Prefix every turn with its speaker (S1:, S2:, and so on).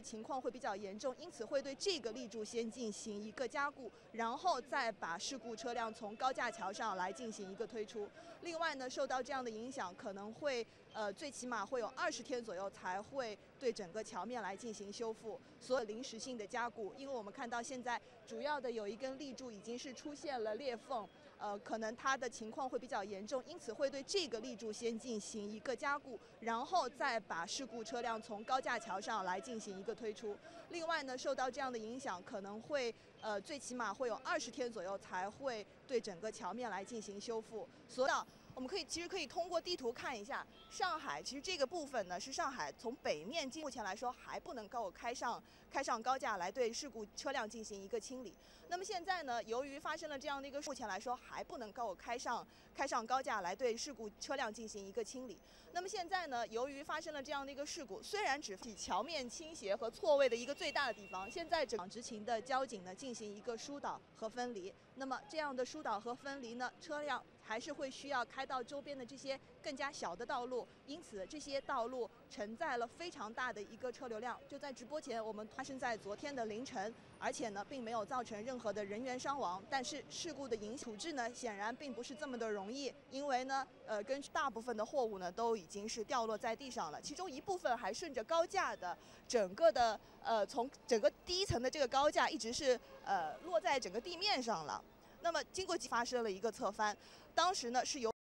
S1: 情况会比较严重，因此会对这个立柱先进行一个加固，然后再把事故车辆从高架桥上来进行一个推出。另外呢，受到这样的影响，可能会呃最起码会有二十天左右才会对整个桥面来进行修复，所有临时性的加固。因为我们看到现在主要的有一根立柱已经是出现了裂缝，呃，可能它的情况会比较严重，因此会对这个立柱先进行一个加固，然后再把事故车辆从高架桥上来进行一个推出。另外呢，受到这样的影响，可能会呃最起码会有二十天左右才会对整个桥面来进行修复。所以我们可以其实可以通过地图看一下，上海其实这个部分呢是上海从北面进，目前来说还不能够开上开上高架来对事故车辆进行一个清理。那么现在呢，由于发生了这样的一个，目前来说还不能够开上开上高架来对事故车辆进行一个清理。那么现在呢，由于发生了这样的一个事故，虽然只是桥面倾斜和错位的一个最大的地方，现在整执勤的交警呢进行一个疏导和分离。那么这样的疏疏导和分离呢，车辆还是会需要开到周边的这些更加小的道路，因此这些道路承载了非常大的一个车流量。就在直播前，我们发生在昨天的凌晨，而且呢，并没有造成任何的人员伤亡。但是事故的影处置呢，显然并不是这么的容易，因为呢，呃，根据大部分的货物呢，都已经是掉落在地上了，其中一部分还顺着高架的整个的呃，从整个第一层的这个高架一直是呃落在整个地面上了。那么经过发生了一个侧翻，当时呢是由。